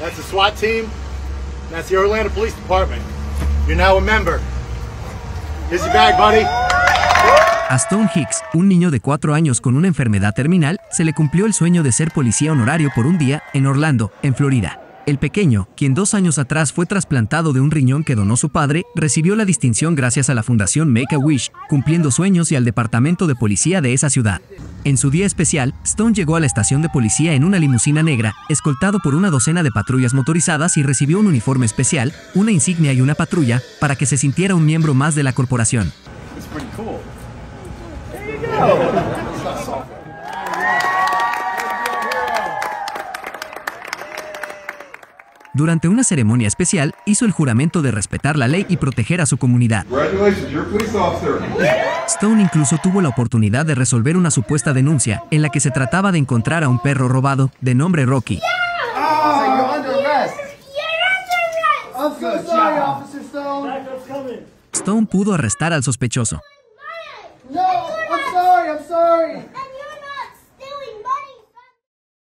That's the SWAT team. That's the Orlando Police Department. You're now a member. Here's your bag, buddy. A Stone Hicks, un niño de 4 años con una enfermedad terminal, se le cumplió el sueño de ser policía honorario por un día en Orlando, en Florida. El pequeño, quien dos años atrás fue trasplantado de un riñón que donó su padre, recibió la distinción gracias a la Fundación Make a Wish, cumpliendo sueños y al departamento de policía de esa ciudad. En su día especial, Stone llegó a la estación de policía en una limusina negra, escoltado por una docena de patrullas motorizadas y recibió un uniforme especial, una insignia y una patrulla, para que se sintiera un miembro más de la corporación. Durante una ceremonia especial, hizo el juramento de respetar la ley y proteger a su comunidad. Stone incluso tuvo la oportunidad de resolver una supuesta denuncia en la que se trataba de encontrar a un perro robado de nombre Rocky. Stone. Stone pudo arrestar al sospechoso.